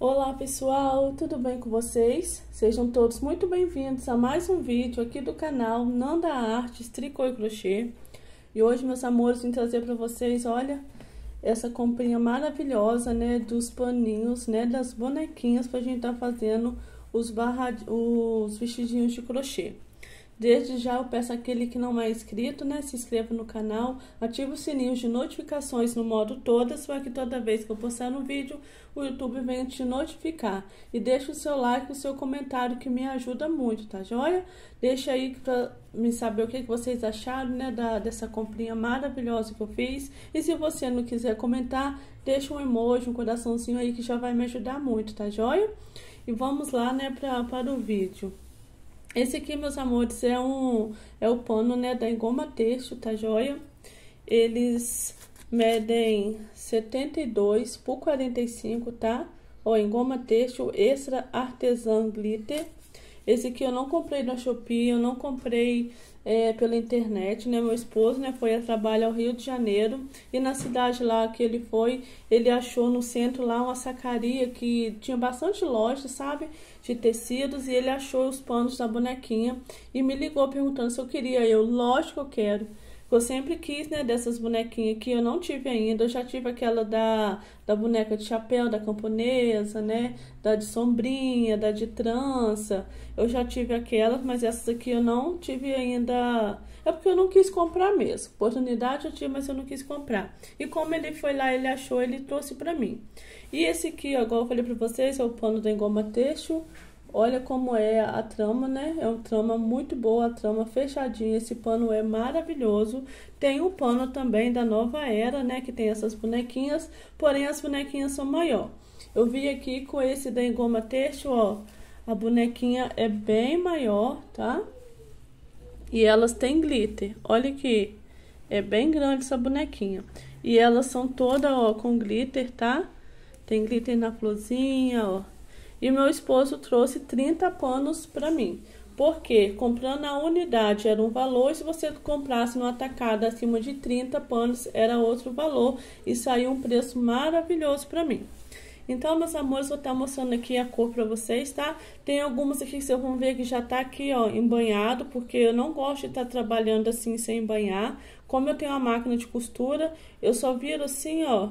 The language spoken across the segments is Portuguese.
Olá pessoal, tudo bem com vocês? Sejam todos muito bem-vindos a mais um vídeo aqui do canal Nanda Artes Tricô e Crochê. E hoje, meus amores, vim trazer para vocês, olha, essa comprinha maravilhosa, né, dos paninhos, né, das bonequinhas pra gente tá fazendo os, barra... os vestidinhos de crochê. Desde já eu peço aquele que não é inscrito, né, se inscreva no canal, ative o sininho de notificações no modo todas, para que toda vez que eu postar um vídeo, o YouTube venha te notificar. E deixe o seu like, o seu comentário, que me ajuda muito, tá joia? Deixa aí para me saber o que, que vocês acharam, né, da, dessa comprinha maravilhosa que eu fiz. E se você não quiser comentar, deixa um emoji, um coraçãozinho aí, que já vai me ajudar muito, tá joia? E vamos lá, né, pra, para o vídeo. Esse aqui, meus amores, é um é o pano, né, da engoma texto, tá joia? Eles medem 72 por 45, tá? Ó, engoma texto extra artesã glitter. Esse aqui eu não comprei na Shopee, eu não comprei é, pela internet, né? Meu esposo, né, foi a trabalho ao Rio de Janeiro e na cidade lá que ele foi, ele achou no centro lá uma sacaria que tinha bastante loja, sabe? De tecidos e ele achou os panos da bonequinha e me ligou perguntando se eu queria. Eu, lógico que eu quero. Eu sempre quis, né, dessas bonequinhas que eu não tive ainda. Eu já tive aquela da, da boneca de chapéu, da camponesa, né, da de sombrinha, da de trança. Eu já tive aquelas, mas essas aqui eu não tive ainda. É porque eu não quis comprar mesmo. Oportunidade eu tive, mas eu não quis comprar. E como ele foi lá, ele achou, ele trouxe pra mim. E esse aqui, agora eu falei pra vocês, é o pano da engoma texto Olha como é a trama, né? É uma trama muito boa, a trama fechadinha. Esse pano é maravilhoso. Tem o pano também da Nova Era, né? Que tem essas bonequinhas, porém as bonequinhas são maior. Eu vi aqui com esse da engoma têxtil, ó. A bonequinha é bem maior, tá? E elas têm glitter. Olha aqui. É bem grande essa bonequinha. E elas são todas, ó, com glitter, tá? Tem glitter na florzinha, ó e meu esposo trouxe 30 panos para mim. Porque comprando a unidade era um valor, e se você comprasse no atacado acima de 30 panos era outro valor e saiu um preço maravilhoso para mim. Então, meus amores, vou estar tá mostrando aqui a cor para vocês, tá? Tem algumas aqui que vocês vão ver que já tá aqui, ó, embanhado, porque eu não gosto de estar tá trabalhando assim sem banhar. Como eu tenho uma máquina de costura, eu só viro assim, ó,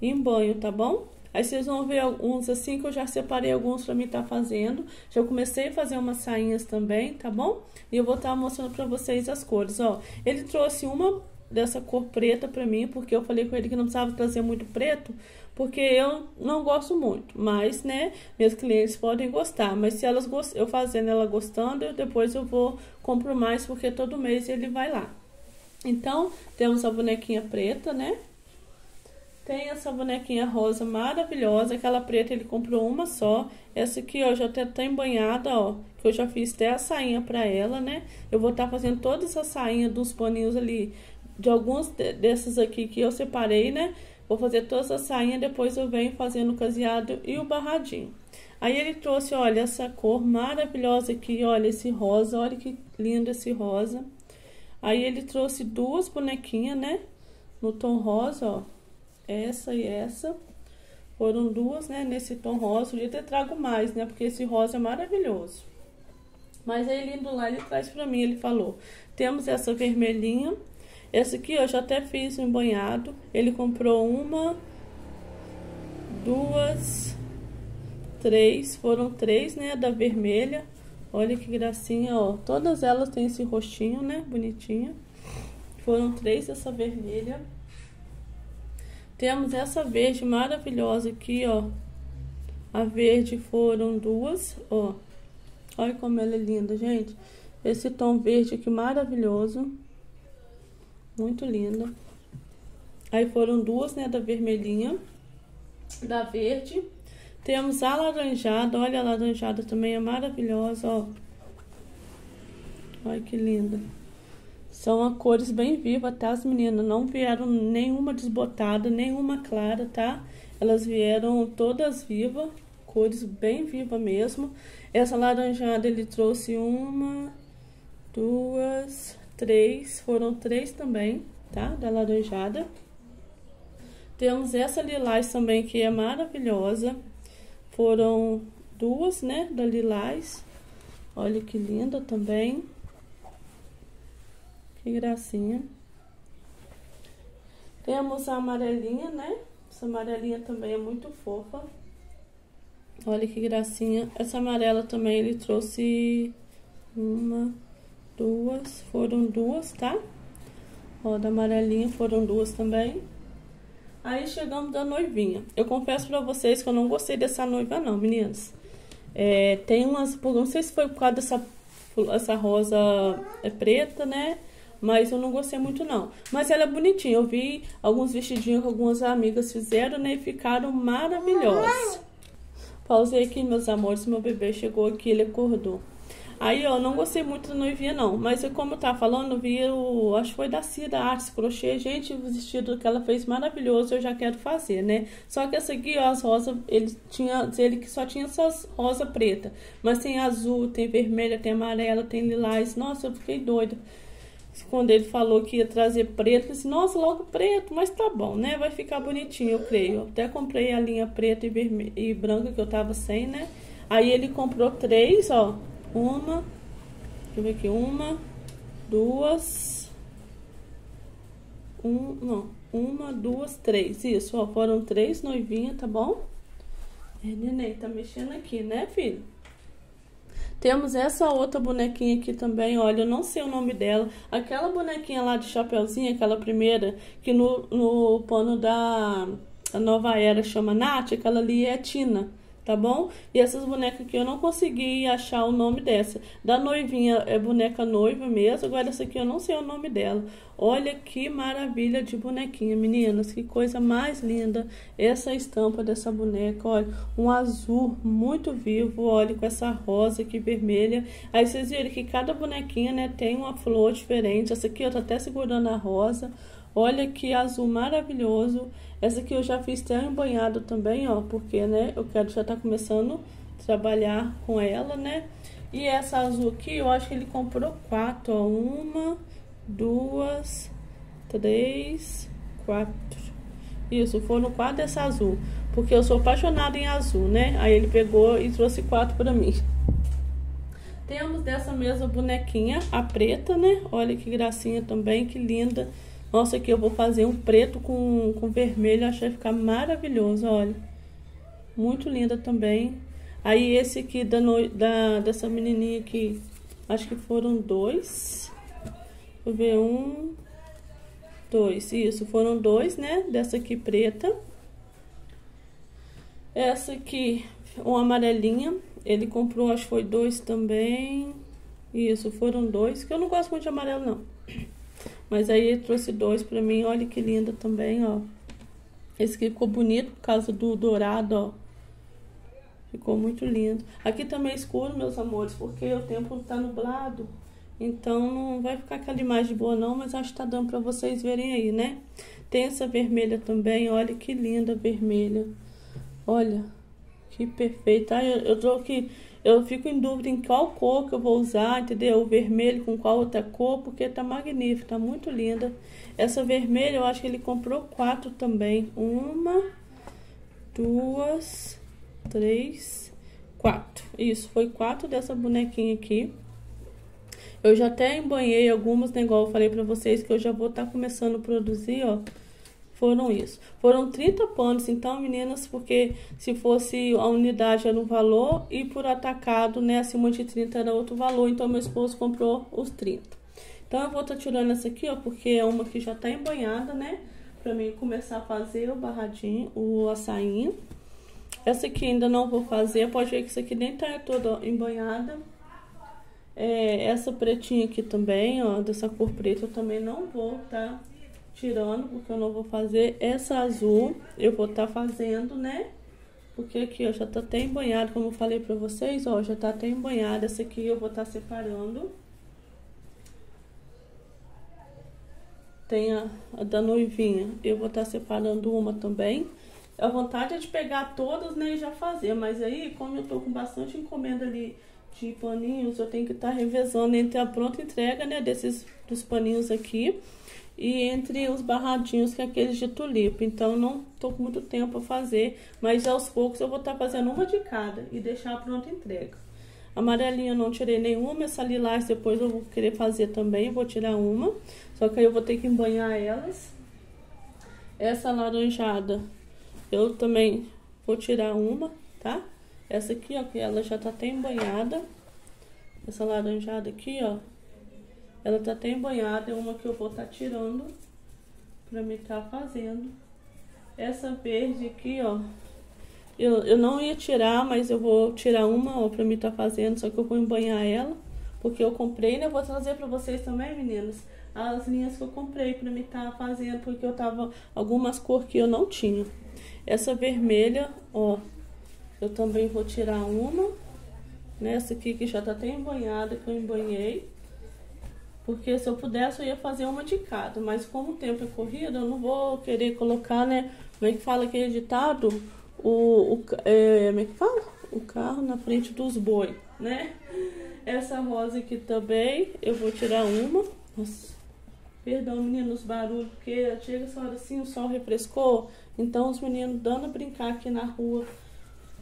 em banho, tá bom? Aí vocês vão ver alguns assim que eu já separei alguns para mim estar tá fazendo. Já comecei a fazer umas sainhas também, tá bom? E eu vou estar tá mostrando para vocês as cores, ó. Ele trouxe uma dessa cor preta para mim, porque eu falei com ele que não precisava trazer muito preto, porque eu não gosto muito, mas, né, meus clientes podem gostar, mas se elas eu fazendo ela gostando, depois eu vou compro mais, porque todo mês ele vai lá. Então, temos a bonequinha preta, né? Tem essa bonequinha rosa maravilhosa, aquela preta ele comprou uma só. Essa aqui, ó, já tá, tá embanhada, ó, que eu já fiz até a sainha pra ela, né? Eu vou estar tá fazendo toda essa sainha dos paninhos ali, de alguns desses aqui que eu separei, né? Vou fazer toda essa sainha, depois eu venho fazendo o caseado e o barradinho. Aí ele trouxe, olha, essa cor maravilhosa aqui, olha esse rosa, olha que lindo esse rosa. Aí ele trouxe duas bonequinhas, né? No tom rosa, ó essa e essa. Foram duas, né, nesse tom rosa. Podia ter trago mais, né, porque esse rosa é maravilhoso. Mas aí, lindo lá, ele traz pra mim, ele falou. Temos essa vermelhinha. Essa aqui eu já até fiz um banhado. Ele comprou uma, duas, três. Foram três, né, da vermelha. Olha que gracinha, ó. Todas elas têm esse rostinho, né, bonitinha. Foram três dessa vermelha. Temos essa verde maravilhosa aqui, ó. A verde foram duas, ó. Olha como ela é linda, gente. Esse tom verde aqui maravilhoso. Muito linda. Aí foram duas, né, da vermelhinha. Da verde. Temos a laranjada. Olha a laranjada também é maravilhosa, ó. Olha que linda. São a cores bem vivas, tá? As meninas não vieram nenhuma desbotada, nenhuma clara, tá? Elas vieram todas vivas, cores bem vivas mesmo. Essa laranjada ele trouxe uma, duas, três, foram três também, tá? Da laranjada. Temos essa lilás também que é maravilhosa. foram duas, né, da Lilás. Olha que linda também. Que gracinha. Temos a amarelinha, né? Essa amarelinha também é muito fofa. Olha que gracinha. Essa amarela também ele trouxe uma, duas, foram duas, tá? Ó, da amarelinha foram duas também. Aí chegamos da noivinha. Eu confesso pra vocês que eu não gostei dessa noiva não, meninas. É, tem umas, não sei se foi por causa dessa essa rosa é preta, né? Mas eu não gostei muito não. Mas ela é bonitinha. Eu vi alguns vestidinhos que algumas amigas fizeram, né? E ficaram maravilhosos. Pausei aqui, meus amores. Meu bebê chegou aqui, ele acordou. Aí, ó, não gostei muito da noivinha, não. Mas como eu tava falando, eu vi o... Acho que foi da Cida Artes Crochê. Gente, o vestido que ela fez maravilhoso, eu já quero fazer, né? Só que essa aqui, ó, as rosas, ele tinha... Ele que só tinha essas rosa preta. Mas tem azul, tem vermelha, tem amarela, tem lilás. Nossa, eu fiquei doida. Quando ele falou que ia trazer preto, eu falei assim, nossa, logo preto, mas tá bom, né? Vai ficar bonitinho, eu creio. Eu até comprei a linha preta e, e branca que eu tava sem, né? Aí ele comprou três, ó. Uma, deixa eu ver aqui, uma, duas, um, não, uma, duas, três. Isso, ó, foram três noivinhas, tá bom? É, neném, tá mexendo aqui, né, filho? Temos essa outra bonequinha aqui também, olha, eu não sei o nome dela. Aquela bonequinha lá de chapeuzinho, aquela primeira, que no, no pano da Nova Era chama Nath, aquela ali é Tina tá bom? E essas bonecas aqui eu não consegui achar o nome dessa. Da noivinha é boneca noiva mesmo, agora essa aqui eu não sei o nome dela. Olha que maravilha de bonequinha, meninas, que coisa mais linda essa estampa dessa boneca, olha, um azul muito vivo, olha, com essa rosa aqui vermelha. Aí vocês viram que cada bonequinha, né, tem uma flor diferente, essa aqui eu tô até segurando a rosa, Olha que azul maravilhoso. Essa aqui eu já fiz até embanhado também, ó, porque, né, eu quero já tá começando a trabalhar com ela, né? E essa azul aqui, eu acho que ele comprou quatro, ó. Uma, duas, três, quatro. Isso, foram quatro dessa azul. Porque eu sou apaixonada em azul, né? Aí ele pegou e trouxe quatro pra mim. Temos dessa mesma bonequinha, a preta, né? Olha que gracinha também, que linda. Nossa, aqui eu vou fazer um preto com, com vermelho, achei ficar maravilhoso, olha. Muito linda também. Aí esse aqui da, no, da, dessa menininha aqui, acho que foram dois. Vou ver, um, dois, isso, foram dois, né? Dessa aqui preta. Essa aqui, uma amarelinha, ele comprou, acho que foi dois também. Isso, foram dois, que eu não gosto muito de amarelo, não. Mas aí ele trouxe dois pra mim, olha que linda também, ó. Esse aqui ficou bonito por causa do dourado, ó. Ficou muito lindo. Aqui também é escuro, meus amores, porque o tempo tá nublado. Então não vai ficar aquela imagem boa não, mas acho que tá dando pra vocês verem aí, né? Tem essa vermelha também, olha que linda vermelha. Olha, que perfeita. Ah, eu, eu aqui eu fico em dúvida em qual cor que eu vou usar, entendeu? O vermelho com qual outra cor, porque tá magnífico, tá muito linda. Essa vermelha eu acho que ele comprou quatro também. Uma, duas, três, quatro. Isso, foi quatro dessa bonequinha aqui. Eu já até embanhei algumas, né, igual eu falei pra vocês, que eu já vou estar tá começando a produzir, ó foram isso. Foram 30 panos, então, meninas, porque se fosse a unidade era um valor e por atacado, né, acima de 30 era outro valor, então meu esposo comprou os 30. Então, eu vou estar tá tirando essa aqui, ó, porque é uma que já tá embanhada, né, pra mim começar a fazer o barradinho, o açaí. Essa aqui ainda não vou fazer, pode ver que isso aqui nem tá toda embanhada. É, essa pretinha aqui também, ó, dessa cor preta, eu também não vou tá tirando, porque eu não vou fazer essa azul. Eu vou estar tá fazendo, né? Porque aqui, ó, já tá até embanhado, como eu falei pra vocês, ó, já tá até embanhada. Essa aqui eu vou estar tá separando. Tem a, a, da noivinha, eu vou estar tá separando uma também. A vontade é de pegar todas, né, e já fazer. Mas aí, como eu tô com bastante encomenda ali de paninhos, eu tenho que estar tá revezando entre a pronta entrega, né, desses dos paninhos aqui e entre os barradinhos que é aqueles de tulipa. Então não tô com muito tempo a fazer, mas aos poucos eu vou estar tá fazendo uma de cada e deixar a pronta entrega. Amarelinha eu não tirei nenhuma, essa lilás depois eu vou querer fazer também, vou tirar uma. Só que aí eu vou ter que embanhar elas. Essa laranjada eu também vou tirar uma, tá? Essa aqui, ó, que ela já tá até embanhada. Essa laranjada aqui, ó. Ela tá até embanhada, é uma que eu vou estar tá tirando pra me estar tá fazendo. Essa verde aqui, ó, eu, eu não ia tirar, mas eu vou tirar uma, ó, pra mim estar tá fazendo, só que eu vou embanhar ela, porque eu comprei, né? Eu vou trazer pra vocês também, meninas, as linhas que eu comprei pra mim estar tá fazendo, porque eu tava algumas cores que eu não tinha. Essa vermelha, ó, eu também vou tirar uma, nessa aqui que já tá até embanhada, que eu embanhei. Porque se eu pudesse, eu ia fazer uma de cada. Mas como o tempo é corrido, eu não vou querer colocar, né? Como é que fala aquele ditado? O, o, é, como é que fala? O carro na frente dos boi, né? Essa rosa aqui também, eu vou tirar uma. Nossa, perdão, meninos, barulho, porque chega essa hora assim, o sol refrescou. Então, os meninos dando a brincar aqui na rua.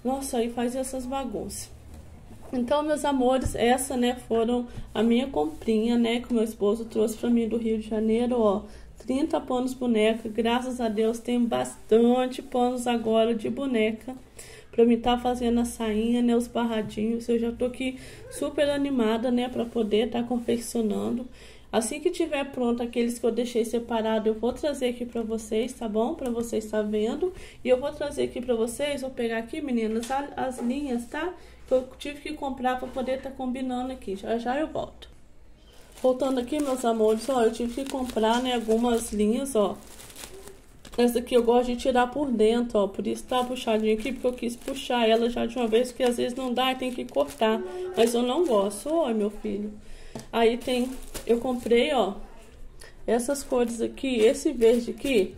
Nossa, aí faz essas bagunças. Então, meus amores, essa, né, foram a minha comprinha, né, que meu esposo trouxe para mim do Rio de Janeiro, ó. 30 panos boneca, graças a Deus tem bastante panos agora de boneca para mim estar tá fazendo a sainha, né, os barradinhos. Eu já tô aqui super animada, né, para poder estar tá confeccionando. Assim que tiver pronto aqueles que eu deixei separado, eu vou trazer aqui para vocês, tá bom? Para vocês tá vendo. E eu vou trazer aqui para vocês, vou pegar aqui, meninas, as linhas, tá? Que eu tive que comprar para poder estar tá combinando aqui. Já já eu volto. Voltando aqui, meus amores, ó, eu tive que comprar, né, algumas linhas, ó. Essa aqui eu gosto de tirar por dentro, ó, por isso tá puxadinha aqui, porque eu quis puxar ela já de uma vez, porque às vezes não dá e tem que cortar. Mas eu não gosto, ó, meu filho. Aí tem, eu comprei, ó, essas cores aqui, esse verde aqui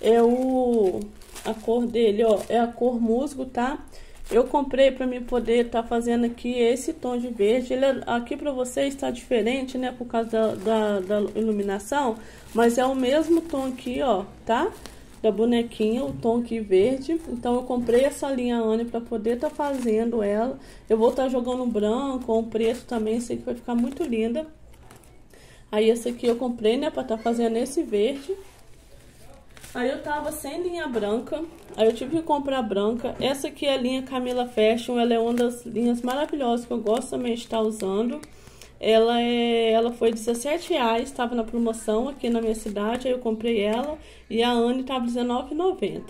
é o, a cor dele, ó, é a cor musgo, tá? Eu comprei para mim poder estar tá fazendo aqui esse tom de verde. Ele é, aqui para vocês está diferente, né? Por causa da, da, da, iluminação. Mas é o mesmo tom aqui, ó, tá? Da bonequinha, o tom aqui verde. Então eu comprei essa linha Anne para poder estar tá fazendo ela. Eu vou estar tá jogando branco ou preto também. Sei que vai ficar muito linda. Aí essa aqui eu comprei, né? Para estar tá fazendo esse verde. Aí eu tava sem linha branca, aí eu tive que comprar branca. Essa aqui é a linha Camila Fashion, ela é uma das linhas maravilhosas que eu gosto também de estar usando. Ela é, ela foi 17 reais, estava na promoção aqui na minha cidade, aí eu comprei ela e a Anne tava R$19,90.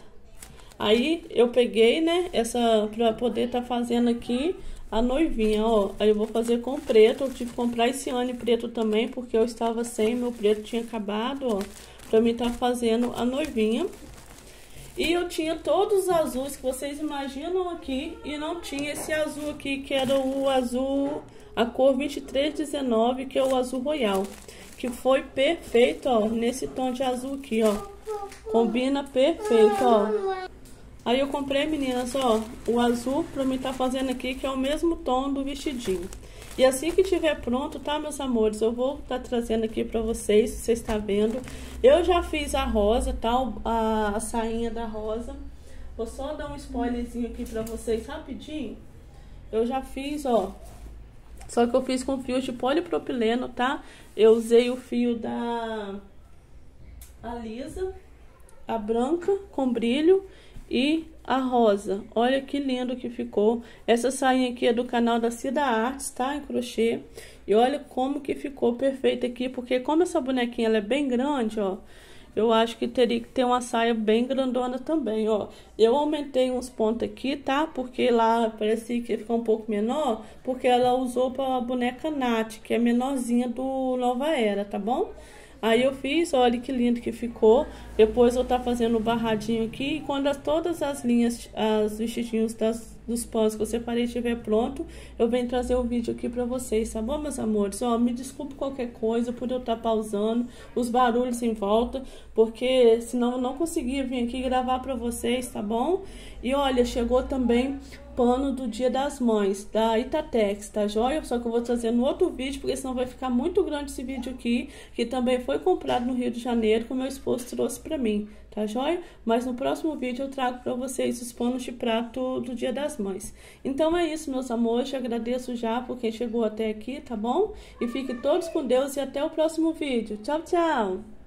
Aí eu peguei, né, essa pra poder estar tá fazendo aqui a noivinha, ó. Aí eu vou fazer com preto, eu tive que comprar esse Anne preto também, porque eu estava sem, meu preto tinha acabado, ó para mim estar tá fazendo a noivinha. E eu tinha todos os azuis que vocês imaginam aqui e não tinha esse azul aqui, que era o azul, a cor 2319, que é o azul royal. Que foi perfeito, ó, nesse tom de azul aqui, ó. Combina perfeito, ó. Aí eu comprei, meninas, ó, o azul pra mim tá fazendo aqui, que é o mesmo tom do vestidinho. E assim que tiver pronto, tá, meus amores, eu vou estar tá trazendo aqui pra vocês, você está vendo. Eu já fiz a rosa, tá, a, a sainha da rosa. Vou só dar um spoilerzinho aqui pra vocês rapidinho. Eu já fiz, ó, só que eu fiz com fio de polipropileno, tá? Eu usei o fio da Alisa, a branca com brilho e a rosa. Olha que lindo que ficou. Essa sainha aqui é do canal da Cida Artes, tá? Em crochê. E olha como que ficou perfeito aqui, porque como essa bonequinha ela é bem grande, ó. Eu acho que teria que ter uma saia bem grandona também, ó. Eu aumentei uns pontos aqui, tá? Porque lá parecia que ficou um pouco menor, porque ela usou para a boneca Nath, que é menorzinha do Nova Era, tá bom? Aí eu fiz, olha que lindo que ficou. Depois eu tá fazendo o barradinho aqui. E quando as, todas as linhas, as vestidinhos das dos pães que eu separei estiver pronto, eu venho trazer o vídeo aqui pra vocês, tá bom, meus amores? Ó, me desculpe qualquer coisa por eu estar tá pausando, os barulhos em volta, porque senão eu não conseguia vir aqui gravar pra vocês, tá bom? E olha, chegou também pano do Dia das Mães, da Itatex, tá joia? Só que eu vou trazer no outro vídeo, porque senão vai ficar muito grande esse vídeo aqui, que também foi comprado no Rio de Janeiro, que o meu esposo trouxe pra mim, tá joia? Mas no próximo vídeo eu trago pra vocês os panos de prato do Dia das Mães. Então é isso, meus amores, eu agradeço já por quem chegou até aqui, tá bom? E fiquem todos com Deus e até o próximo vídeo. Tchau, tchau!